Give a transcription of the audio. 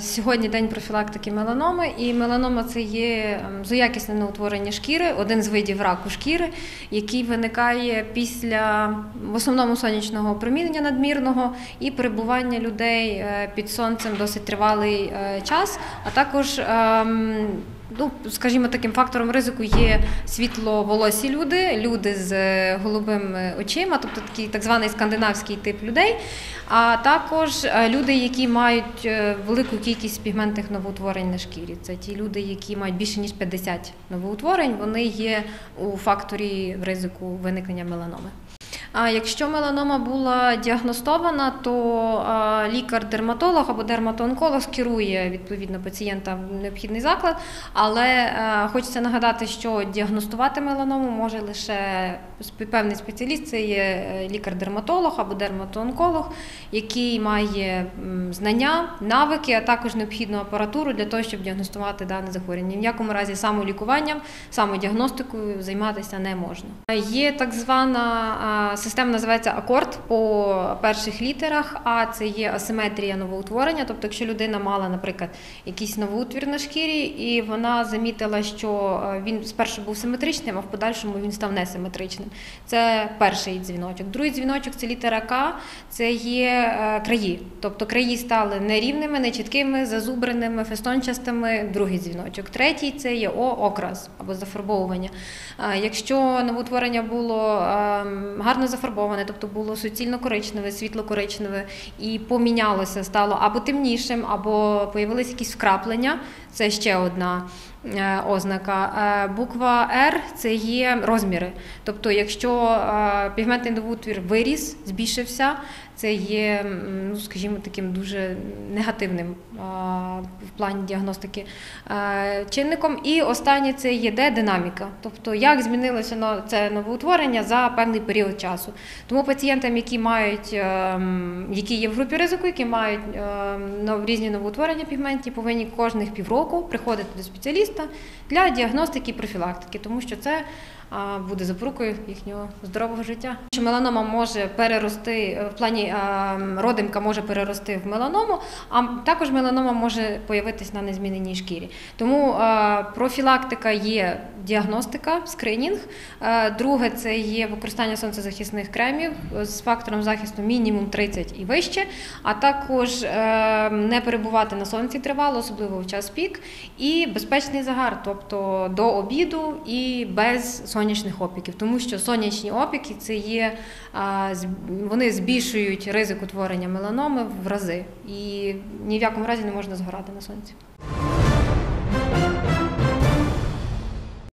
Сьогодні день профілактики меланоми, і меланома це є зоякісне утворення шкіри, один з видів раку шкіри, який виникає після в основному сонячного опромінення надмірного і перебування людей е, під сонцем досить тривалий е, час, а також ем, Ну, скажімо, таким фактором ризику є світловолосі люди, люди з е, голубими очима, тобто такий так званий скандинавський тип людей, а також е, люди, які мають е, велику кількість пігментних новоутворень на шкірі. Це ті люди, які мають більше ніж 50 новоутворень, вони є у факторі ризику виникнення меланоми. А якщо меланома була діагностована, то лікар-дерматолог або дерматоонколог скерує відповідно пацієнта в необхідний заклад. Але е, хочеться нагадати, що діагностувати меланому може лише певний спеціаліст, це є е, лікар-дерматолог або дерматоонколог, який має знання, навики, а також необхідну апаратуру для того, щоб діагностувати дане захворювання. В якому разі самолікуванням, самодіагностикою займатися не можна. Є так звана система, називається акорд по перших літерах. А це є асиметрія новоутворення. Тобто, якщо людина мала, наприклад, якийсь новоутвір на шкірі, і вона замітила, що е, він спершу був симетричним, а в подальшому він став несиметричним. Це перший дзвіночок. Другий дзвіночок це літера К, це є е, краї. Тобто краї стали нерівними, нечіткими, зазубреними, фестончастими. Другий дзвіночок. Третій це є О, окрас або зафарбовування. Якщо новоутворення було ем, гарно зафарбоване, тобто було суцільно коричневе, світло-коричневе і помінялося, стало або темнішим, або появилися якісь вкраплення. Це ще одна ознака. Е, Буква Р це є розміри. Тобто, якщо е, пігментний новоутвір виріс, збільшився, це є, ну скажімо, таким дуже негативним е, в плані діагностики е, чинником. І останнє це є де динаміка, тобто як змінилося це новоутворення за певний період часу. Тому пацієнтам, які мають, які є в групі ризику, які мають різні новоутворення пігментні, повинні кожних півроку приходити до спеціаліста для діагностики і профілактики, тому що це буде запорукою їхнього здорового життя. Що меланома може перерости е, в плані родимка може перерости в меланому, а також меланома може появитись на незміненій шкірі. Тому профілактика є діагностика, скринінг. Е, Друге це є використання сонцезахисних кремів з фактором захисту мінімум 30 і вище, а також е, не перебувати на сонці тривало, особливо в час пік, і безпечний загар, тобто до обіду і без сонячних опіків, тому що сонячні опіки це є вони збільшують ризик утворення меланоми в рази, і ні в якому разі не можна згорати на сонці.